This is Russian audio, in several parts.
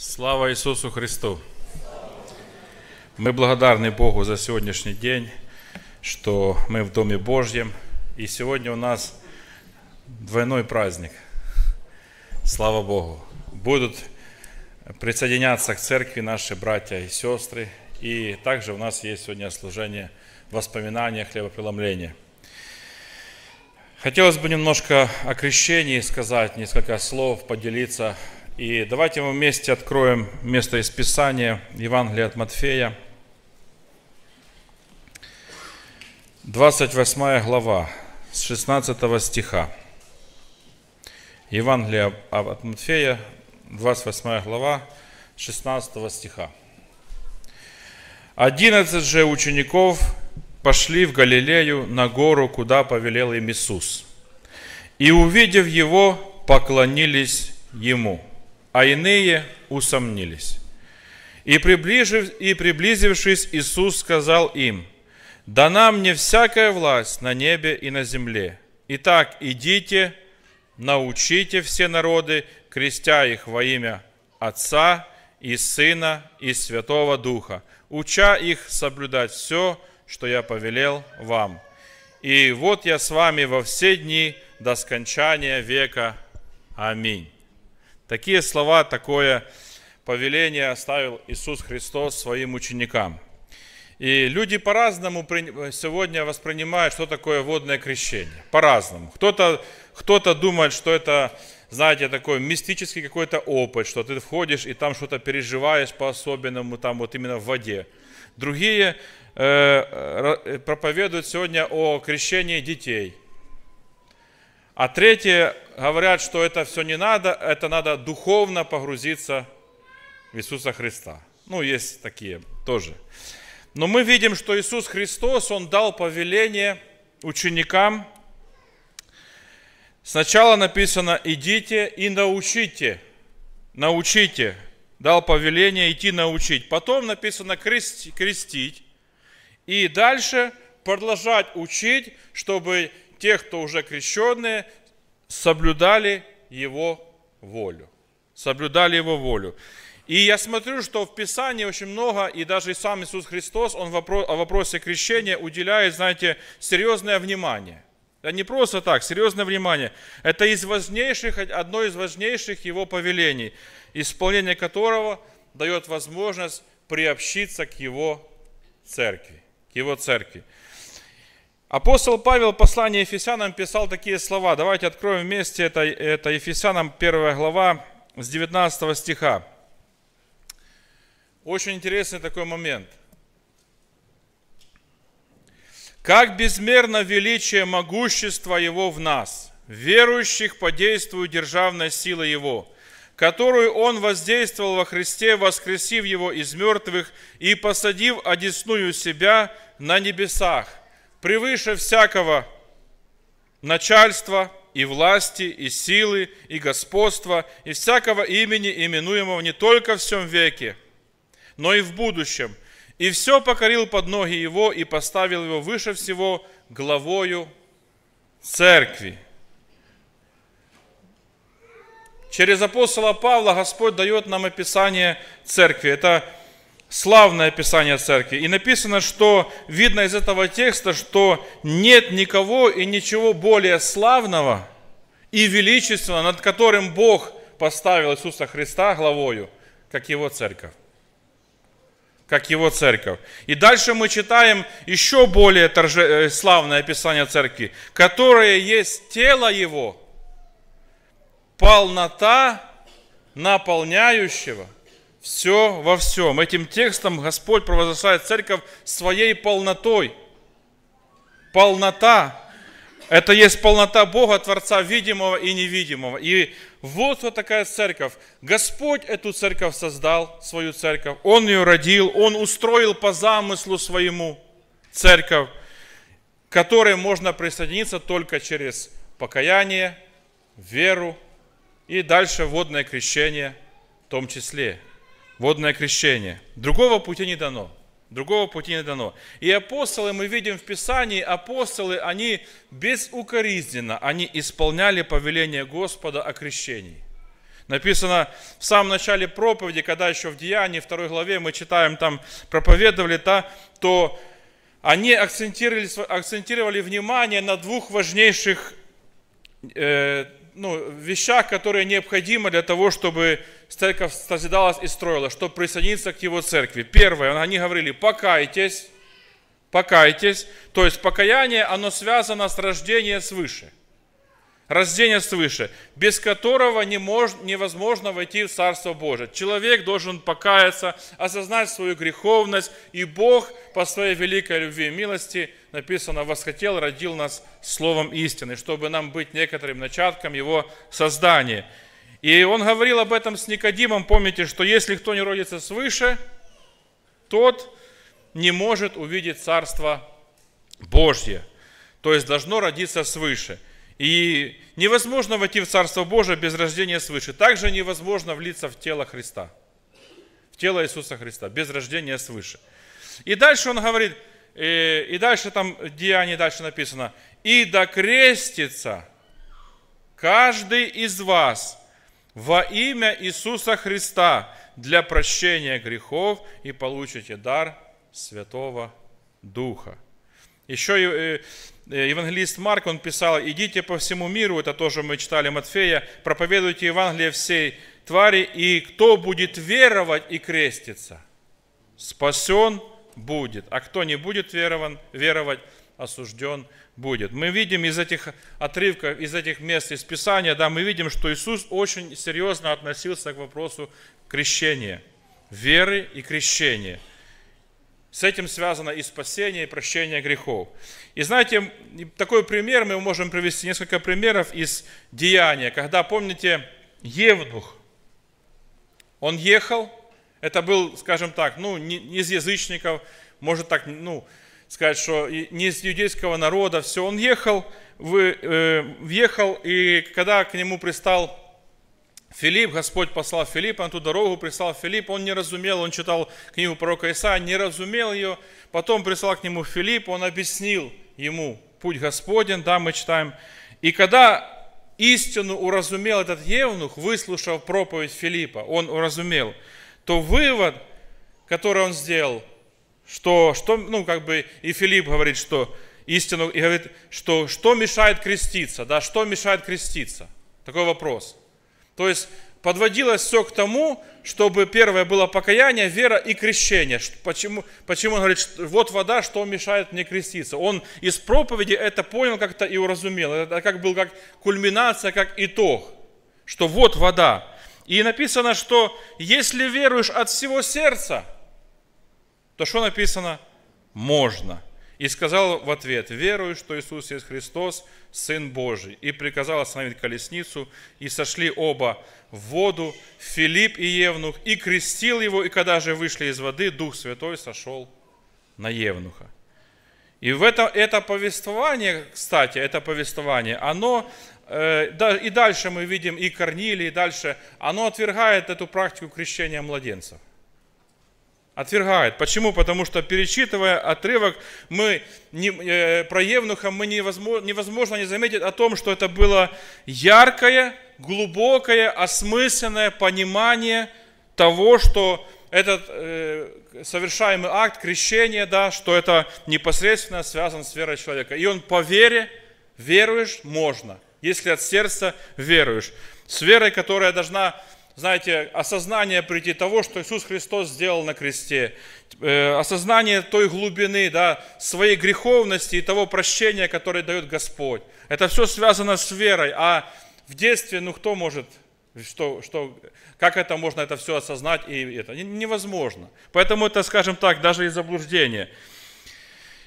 Слава Иисусу Христу! Мы благодарны Богу за сегодняшний день, что мы в Доме Божьем. И сегодня у нас двойной праздник. Слава Богу! Будут присоединяться к церкви наши братья и сестры. И также у нас есть сегодня служение воспоминания хлебопреломления. Хотелось бы немножко о крещении сказать, несколько слов, поделиться и давайте мы вместе откроем место из Писания, Евангелие от Матфея, 28 глава, с 16 стиха. Евангелие от Матфея, 28 глава, 16 стиха. Одиннадцать же учеников пошли в Галилею на гору, куда повелел им Иисус. И увидев его, поклонились ему – а иные усомнились. И, приближив, и приблизившись, Иисус сказал им, «Дана мне всякая власть на небе и на земле. Итак, идите, научите все народы, крестя их во имя Отца и Сына и Святого Духа, уча их соблюдать все, что я повелел вам. И вот я с вами во все дни до скончания века. Аминь. Такие слова, такое повеление оставил Иисус Христос своим ученикам. И люди по-разному сегодня воспринимают, что такое водное крещение. По-разному. Кто-то кто думает, что это, знаете, такой мистический какой-то опыт, что ты входишь и там что-то переживаешь по-особенному, там вот именно в воде. Другие э, э проповедуют сегодня о крещении детей – а третьи говорят, что это все не надо, это надо духовно погрузиться в Иисуса Христа. Ну, есть такие тоже. Но мы видим, что Иисус Христос, Он дал повеление ученикам. Сначала написано, идите и научите. Научите. Дал повеление идти научить. Потом написано крестить. И дальше продолжать учить, чтобы тех, кто уже крещенные, соблюдали его волю. Соблюдали его волю. И я смотрю, что в Писании очень много, и даже сам Иисус Христос, он о вопросе крещения уделяет, знаете, серьезное внимание. Это не просто так, серьезное внимание. Это из важнейших, одно из важнейших его повелений, исполнение которого дает возможность приобщиться к его церкви. К его церкви. Апостол Павел в послании Ефесянам писал такие слова. Давайте откроем вместе, это, это Ефесянам 1 глава с 19 стиха. Очень интересный такой момент. Как безмерно величие могущества Его в нас, верующих по действию державной силы Его, которую Он воздействовал во Христе, воскресив Его из мертвых и посадив одесную себя на небесах, превыше всякого начальства и власти, и силы, и господства, и всякого имени, именуемого не только в всем веке, но и в будущем. И все покорил под ноги его и поставил его выше всего главою церкви. Через апостола Павла Господь дает нам описание церкви. Это славное описание церкви. И написано, что видно из этого текста, что нет никого и ничего более славного и величественного, над которым Бог поставил Иисуса Христа главою, как Его церковь. Как Его церковь. И дальше мы читаем еще более торже... Э, славное описание церкви, которое есть тело Его, полнота наполняющего – все во всем. Этим текстом Господь провозглашает церковь своей полнотой. Полнота. Это есть полнота Бога, Творца видимого и невидимого. И вот вот такая церковь. Господь эту церковь создал, свою церковь. Он ее родил, Он устроил по замыслу своему церковь, к которой можно присоединиться только через покаяние, веру и дальше водное крещение в том числе водное крещение. Другого пути не дано. Другого пути не дано. И апостолы, мы видим в Писании, апостолы, они безукоризненно, они исполняли повеление Господа о крещении. Написано в самом начале проповеди, когда еще в Деянии, второй главе мы читаем, там проповедовали, да, то они акцентировали, акцентировали внимание на двух важнейших э, ну, вещах, которые необходимы для того, чтобы церковь созидалась и строилась, чтобы присоединиться к его церкви. Первое, они говорили, покайтесь, покайтесь. То есть покаяние, оно связано с рождением свыше рождение свыше, без которого не мож, невозможно войти в Царство Божие. Человек должен покаяться, осознать свою греховность, и Бог по своей великой любви и милости, написано, восхотел, родил нас словом истины, чтобы нам быть некоторым начатком Его создания. И он говорил об этом с Никодимом, помните, что если кто не родится свыше, тот не может увидеть Царство Божье. То есть должно родиться свыше – и невозможно войти в Царство Божие без рождения свыше. Также невозможно влиться в тело Христа, в тело Иисуса Христа, без рождения свыше. И дальше он говорит, э, и дальше там Деяние дальше написано, и докрестится каждый из вас во имя Иисуса Христа для прощения грехов и получите дар Святого Духа. Еще э, э, евангелист Марк, он писал, идите по всему миру, это тоже мы читали Матфея, проповедуйте Евангелие всей твари, и кто будет веровать и креститься, спасен будет, а кто не будет верован, веровать, осужден будет. Мы видим из этих отрывков, из этих мест из Писания, да, мы видим, что Иисус очень серьезно относился к вопросу крещения, веры и крещения – с этим связано и спасение, и прощение грехов. И знаете, такой пример, мы можем привести несколько примеров из Деяния, когда, помните, Евнух, он ехал, это был, скажем так, ну, не из язычников, может так, ну, сказать, что не из иудейского народа, все, он ехал, э, въехал, и когда к нему пристал Филипп, Господь послал Филиппа на ту дорогу, прислал Филипп, он не разумел, он читал книгу пророка Исаия, не разумел ее, потом прислал к нему Филипп, он объяснил ему путь Господень, да, мы читаем. И когда истину уразумел этот евнух, выслушав проповедь Филиппа, он уразумел, то вывод, который он сделал, что, что ну, как бы, и Филипп говорит, что истину, и говорит, что, что мешает креститься, да, что мешает креститься? Такой вопрос. То есть подводилось все к тому, чтобы первое было покаяние, вера и крещение. Почему, почему он говорит, вот вода, что мешает мне креститься? Он из проповеди это понял как-то и уразумел. Это как был как кульминация, как итог, что вот вода. И написано, что если веруешь от всего сердца, то что написано? Можно. И сказал в ответ, верую, что Иисус есть Христос, Сын Божий. И приказал остановить колесницу, и сошли оба в воду, Филипп и Евнух, и крестил его, и когда же вышли из воды, Дух Святой сошел на Евнуха. И в это, это повествование, кстати, это повествование, оно, э, да, и дальше мы видим и Корнилий, и дальше, оно отвергает эту практику крещения младенцев отвергает. Почему? Потому что перечитывая отрывок, мы не, э, про Евнуха мы невозможно, невозможно не заметить о том, что это было яркое, глубокое, осмысленное понимание того, что этот э, совершаемый акт крещения, да, что это непосредственно связан с верой человека. И он по вере, веруешь, можно, если от сердца веруешь. С верой, которая должна знаете, осознание прийти того, что Иисус Христос сделал на кресте, э, осознание той глубины, да, своей греховности и того прощения, которое дает Господь. Это все связано с верой, а в детстве, ну кто может, что, что, как это можно это все осознать, и это невозможно. Поэтому это, скажем так, даже и заблуждение.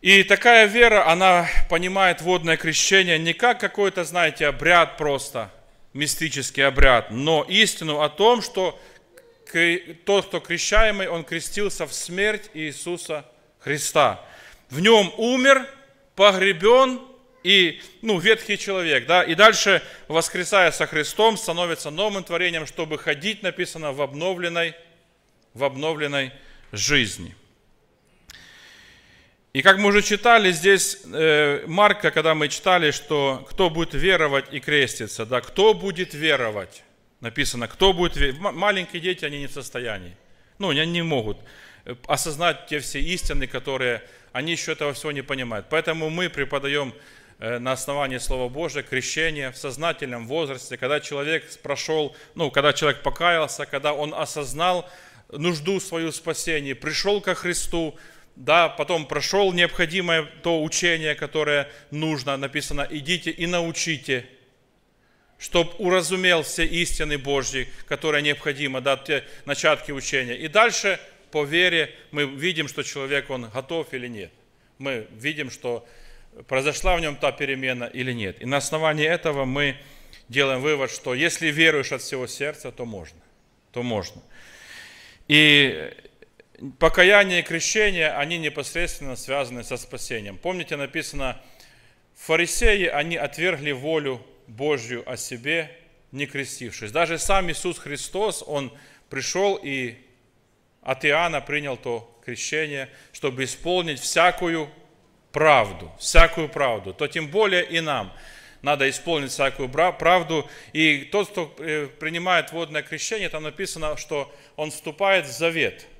И такая вера, она понимает водное крещение не как какой-то, знаете, обряд просто – мистический обряд, но истину о том, что тот, кто крещаемый, он крестился в смерть Иисуса Христа. В нем умер, погребен и, ну, ветхий человек, да, и дальше, воскресая со Христом, становится новым творением, чтобы ходить, написано, в обновленной, в обновленной жизни. И как мы уже читали здесь, э, Марка, когда мы читали, что кто будет веровать и креститься, да, кто будет веровать? Написано, кто будет... Маленькие дети, они не в состоянии. Ну, они не могут э, осознать те все истины, которые... Они еще этого всего не понимают. Поэтому мы преподаем э, на основании Слова Божия крещение в сознательном возрасте, когда человек прошел, ну, когда человек покаялся, когда он осознал нужду свою спасения, пришел ко Христу, да, потом прошел необходимое то учение, которое нужно, написано, идите и научите, чтобы уразумел все истины Божьи, которые необходимы, да, те начатки учения. И дальше по вере мы видим, что человек, он готов или нет. Мы видим, что произошла в нем та перемена или нет. И на основании этого мы делаем вывод, что если веруешь от всего сердца, то можно. То можно. И покаяние и крещение, они непосредственно связаны со спасением. Помните, написано, фарисеи, они отвергли волю Божью о себе, не крестившись. Даже сам Иисус Христос, Он пришел и от Иоанна принял то крещение, чтобы исполнить всякую правду, всякую правду, то тем более и нам надо исполнить всякую правду. И тот, кто э, принимает водное крещение, там написано, что он вступает в завет –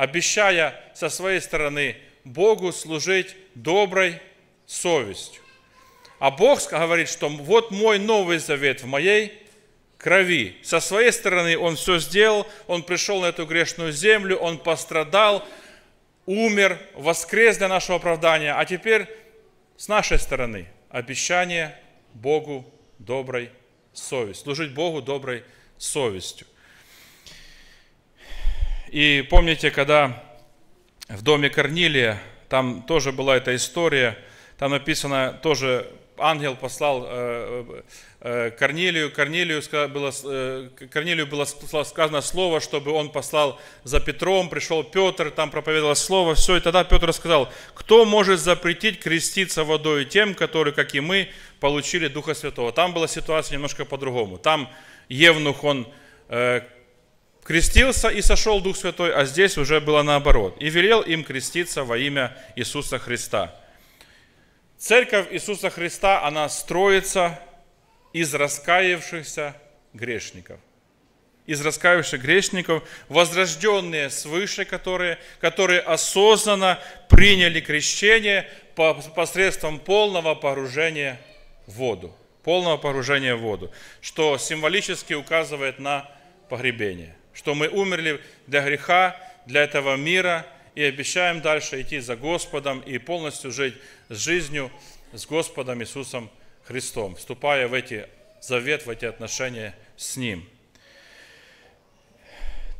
обещая со своей стороны Богу служить доброй совестью. А Бог говорит, что вот мой новый завет в моей крови. Со своей стороны Он все сделал, Он пришел на эту грешную землю, Он пострадал, умер, воскрес для нашего оправдания. А теперь с нашей стороны обещание Богу доброй совестью, служить Богу доброй совестью. И помните, когда в доме Корнилия, там тоже была эта история, там написано тоже, ангел послал э, э, Корнилию, Корнилию было, э, Корнилию было сказано слово, чтобы он послал за Петром, пришел Петр, там проповедовал слово, все, и тогда Петр сказал, кто может запретить креститься водой тем, которые, как и мы, получили Духа Святого. Там была ситуация немножко по-другому. Там Евнух, он крестился и сошел Дух Святой, а здесь уже было наоборот. И велел им креститься во имя Иисуса Христа. Церковь Иисуса Христа, она строится из раскаявшихся грешников. Из раскаявшихся грешников, возрожденные свыше, которые, которые осознанно приняли крещение посредством полного погружения в воду. Полного погружения в воду, что символически указывает на погребение что мы умерли для греха, для этого мира и обещаем дальше идти за Господом и полностью жить с жизнью с Господом Иисусом Христом, вступая в эти завет, в эти отношения с Ним.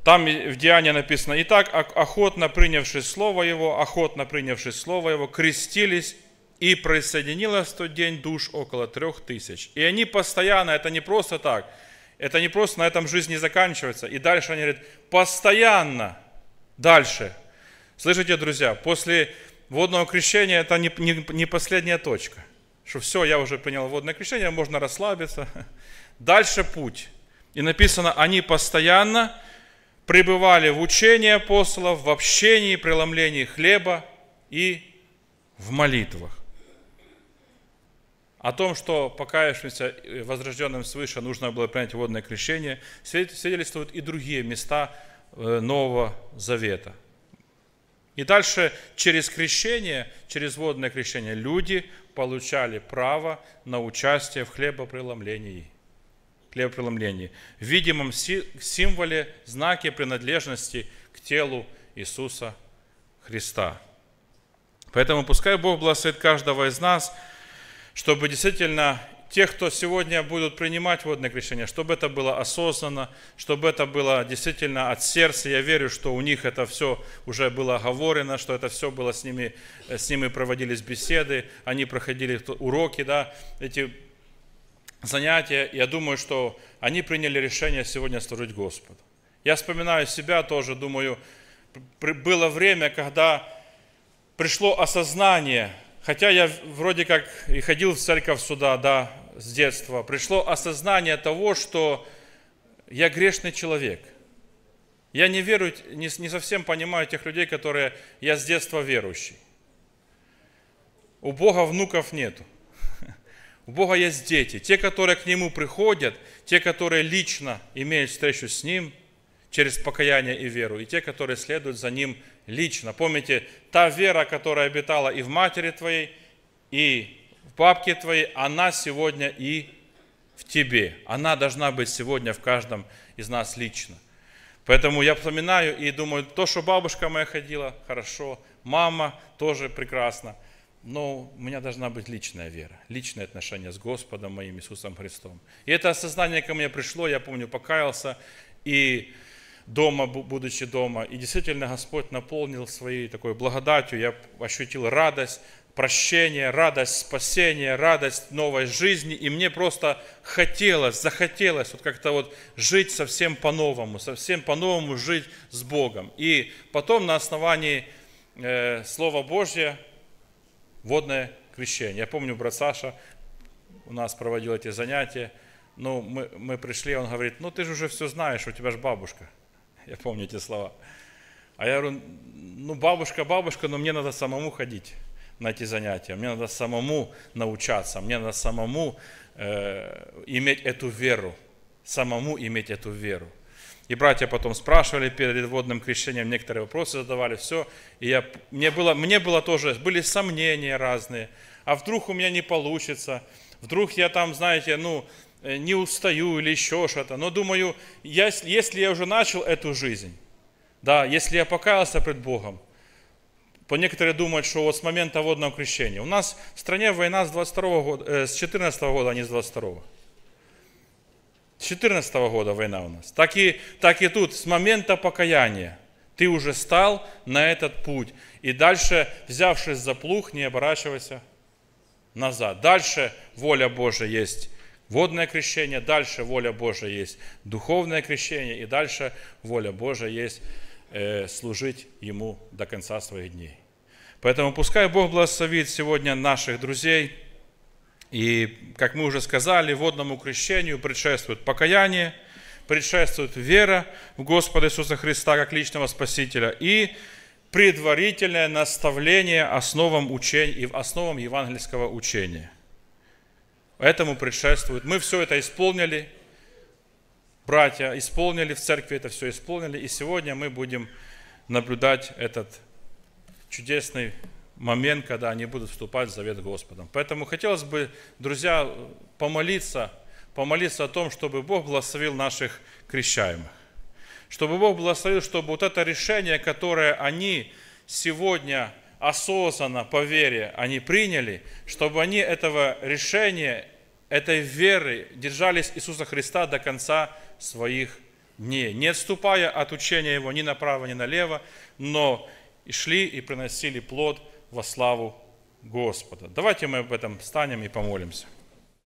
Там в Деянии написано, «Итак, охотно принявши Слово Его, охотно принявши Слово Его, крестились, и присоединилось в тот день душ около трех тысяч». И они постоянно, это не просто так – это не просто на этом жизнь не заканчивается. И дальше они говорят, постоянно дальше. Слышите, друзья, после водного крещения это не, не, не последняя точка. Что все, я уже принял водное крещение, можно расслабиться. Дальше путь. И написано, они постоянно пребывали в учении апостолов, в общении, преломлении хлеба и в молитвах о том, что покаявшимся возрожденным свыше нужно было принять водное крещение, свидетельствуют и другие места э, Нового Завета. И дальше через крещение, через водное крещение люди получали право на участие в хлебопреломлении. хлебопреломлении, в видимом символе, знаке принадлежности к телу Иисуса Христа. Поэтому пускай Бог благословит каждого из нас – чтобы действительно тех, кто сегодня будут принимать водное крещение, чтобы это было осознанно, чтобы это было действительно от сердца. Я верю, что у них это все уже было оговорено, что это все было с ними, с ними проводились беседы, они проходили уроки, да, эти занятия. Я думаю, что они приняли решение сегодня служить Господу. Я вспоминаю себя тоже, думаю, было время, когда пришло осознание – хотя я вроде как и ходил в церковь сюда, да, с детства, пришло осознание того, что я грешный человек. Я не верю, не, не совсем понимаю тех людей, которые я с детства верующий. У Бога внуков нету. У Бога есть дети, те, которые к Нему приходят, те, которые лично имеют встречу с Ним через покаяние и веру, и те, которые следуют за Ним лично. Помните, та вера, которая обитала и в матери твоей, и в бабке твоей, она сегодня и в тебе. Она должна быть сегодня в каждом из нас лично. Поэтому я вспоминаю и думаю, то, что бабушка моя ходила, хорошо, мама тоже прекрасно, но у меня должна быть личная вера, личное отношение с Господом моим Иисусом Христом. И это осознание ко мне пришло, я помню, покаялся, и дома, будучи дома, и действительно Господь наполнил своей такой благодатью, я ощутил радость, прощение, радость спасения, радость новой жизни. И мне просто хотелось, захотелось вот как-то вот жить совсем по-новому, совсем по-новому жить с Богом. И потом на основании э, Слова Божьего водное крещение. Я помню, брат Саша у нас проводил эти занятия. Ну, мы, мы пришли, он говорит, ну ты же уже все знаешь, у тебя же бабушка. Я помню эти слова. А я говорю, ну бабушка, бабушка, но мне надо самому ходить на эти занятия. Мне надо самому научаться, мне надо самому э, иметь эту веру, самому иметь эту веру. И братья потом спрашивали перед водным крещением, некоторые вопросы задавали, все. И я, мне, было, мне было тоже, были сомнения разные. А вдруг у меня не получится? Вдруг я там, знаете, ну, не устаю или еще что-то. Но думаю, если я уже начал эту жизнь, да, если я покаялся пред Богом, то некоторые думают, что вот с момента водного крещения. У нас в стране война с, 22 года, э, с 14 года, а не с 22 С 14 года война у нас. Так и, так и тут, с момента покаяния. Ты уже стал на этот путь. И дальше, взявшись за плуг, не оборачивайся назад. Дальше воля Божия есть водное крещение, дальше воля Божия есть духовное крещение, и дальше воля Божия есть э, служить Ему до конца своих дней. Поэтому пускай Бог благословит сегодня наших друзей. И, как мы уже сказали, водному крещению предшествует покаяние, предшествует вера в Господа Иисуса Христа как личного Спасителя и предварительное наставление основам, учения, основам евангельского учения. Этому предшествует. Мы все это исполнили, братья, исполнили в церкви это все исполнили, и сегодня мы будем наблюдать этот чудесный момент, когда они будут вступать в завет Господом. Поэтому хотелось бы, друзья, помолиться, помолиться о том, чтобы Бог благословил наших крещаемых. Чтобы Бог благословил, чтобы вот это решение, которое они сегодня осознанно, по вере, они приняли, чтобы они этого решения, этой веры держались Иисуса Христа до конца своих дней, не отступая от учения Его ни направо, ни налево, но и шли и приносили плод во славу Господа. Давайте мы об этом встанем и помолимся.